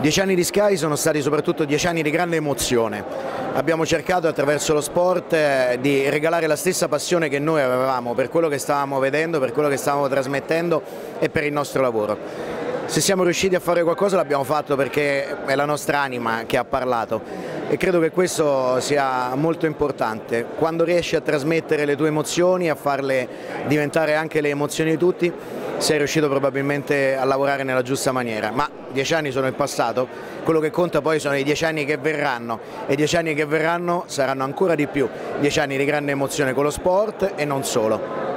Dieci anni di Sky sono stati soprattutto dieci anni di grande emozione. Abbiamo cercato attraverso lo sport eh, di regalare la stessa passione che noi avevamo per quello che stavamo vedendo, per quello che stavamo trasmettendo e per il nostro lavoro. Se siamo riusciti a fare qualcosa l'abbiamo fatto perché è la nostra anima che ha parlato e credo che questo sia molto importante. Quando riesci a trasmettere le tue emozioni, a farle diventare anche le emozioni di tutti, sei riuscito probabilmente a lavorare nella giusta maniera, ma dieci anni sono il passato, quello che conta poi sono i dieci anni che verranno e i dieci anni che verranno saranno ancora di più, dieci anni di grande emozione con lo sport e non solo.